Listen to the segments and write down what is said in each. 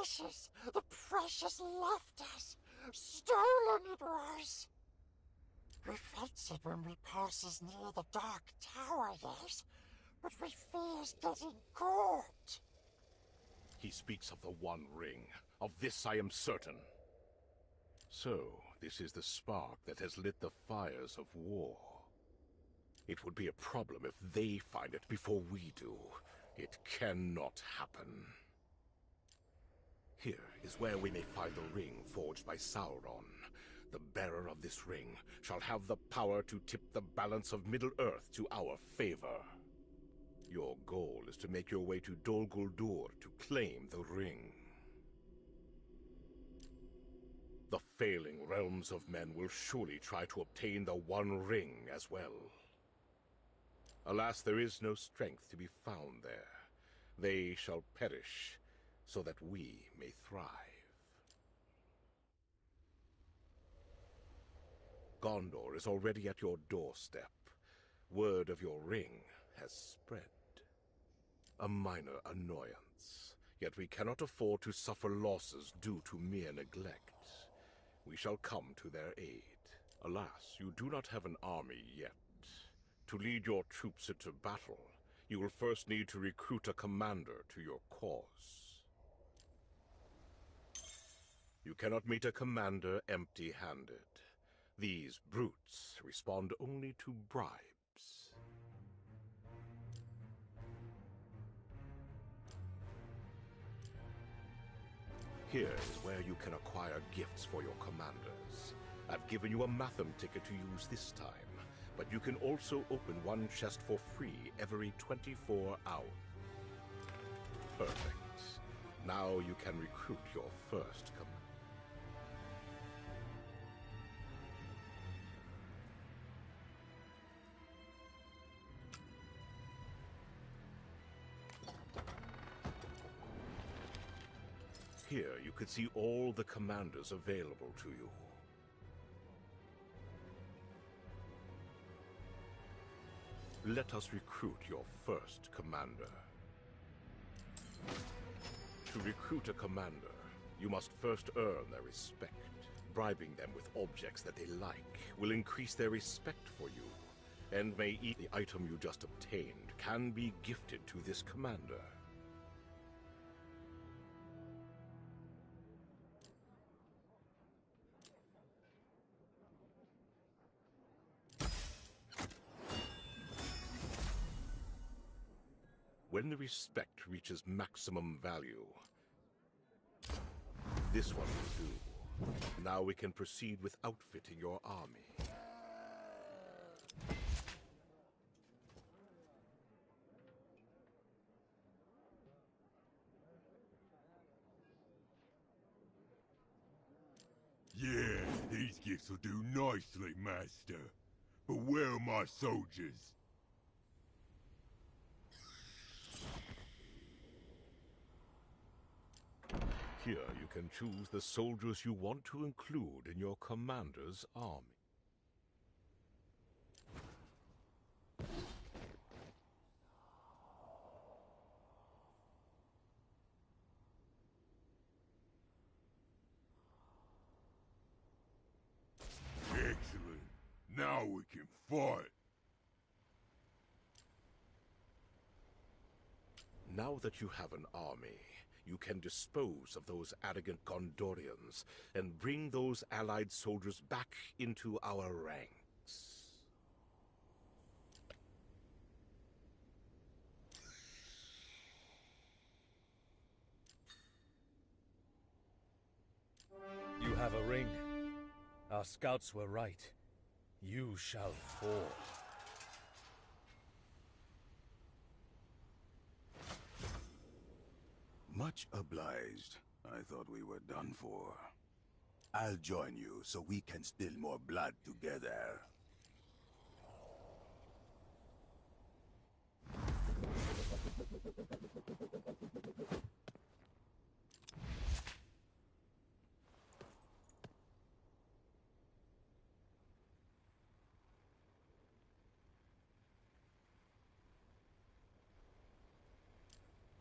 precious, the precious left us. Stolen it was. We fancy it when we passes near the Dark Tower, yes, but we fears getting caught. He speaks of the One Ring. Of this I am certain. So, this is the spark that has lit the fires of war. It would be a problem if they find it before we do. It cannot happen. Here is where we may find the ring forged by Sauron. The bearer of this ring shall have the power to tip the balance of Middle-earth to our favor. Your goal is to make your way to Dol Guldur to claim the ring. The failing realms of men will surely try to obtain the One Ring as well. Alas, there is no strength to be found there. They shall perish, so that we may thrive. Gondor is already at your doorstep. Word of your ring has spread. A minor annoyance, yet we cannot afford to suffer losses due to mere neglect. We shall come to their aid. Alas, you do not have an army yet. To lead your troops into battle, you will first need to recruit a commander to your cause. You cannot meet a commander empty-handed. These brutes respond only to bribes. Here is where you can acquire gifts for your commanders. I've given you a Mathom ticket to use this time, but you can also open one chest for free every 24 hours. Perfect. Now you can recruit your first commander. See all the commanders available to you. Let us recruit your first commander. To recruit a commander, you must first earn their respect. Bribing them with objects that they like will increase their respect for you, and may eat the item you just obtained can be gifted to this commander. The respect reaches maximum value, this one will do. Now we can proceed with outfitting your army. Yeah, these gifts will do nicely, Master. But where are my soldiers? Here you can choose the soldiers you want to include in your commander's army. Excellent. Now we can fight. Now that you have an army, you can dispose of those arrogant Gondorians and bring those allied soldiers back into our ranks. You have a ring. Our scouts were right. You shall fall. Much obliged. I thought we were done for. I'll join you so we can spill more blood together.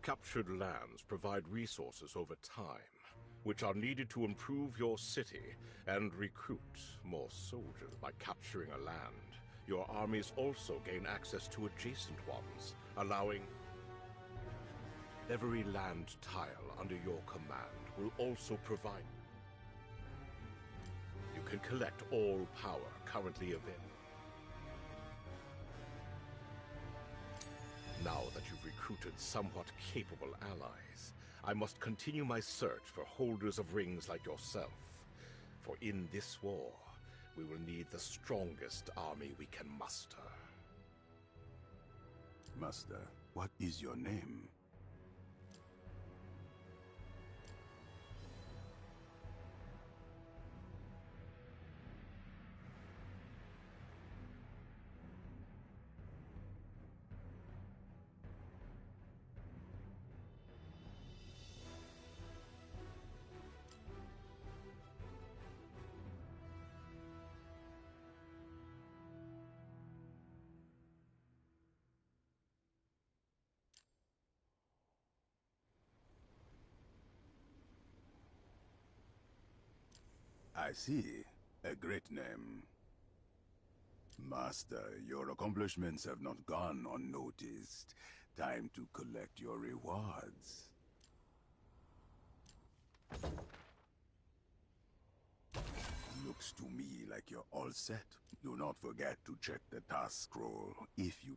Captured lands provide resources over time, which are needed to improve your city and recruit more soldiers by capturing a land. Your armies also gain access to adjacent ones, allowing every land tile under your command will also provide. You can collect all power currently available. Now that recruited somewhat capable allies, I must continue my search for holders of rings like yourself. For in this war, we will need the strongest army we can muster. Master, what is your name? I see. A great name. Master, your accomplishments have not gone unnoticed. Time to collect your rewards. Looks to me like you're all set. Do not forget to check the task scroll if you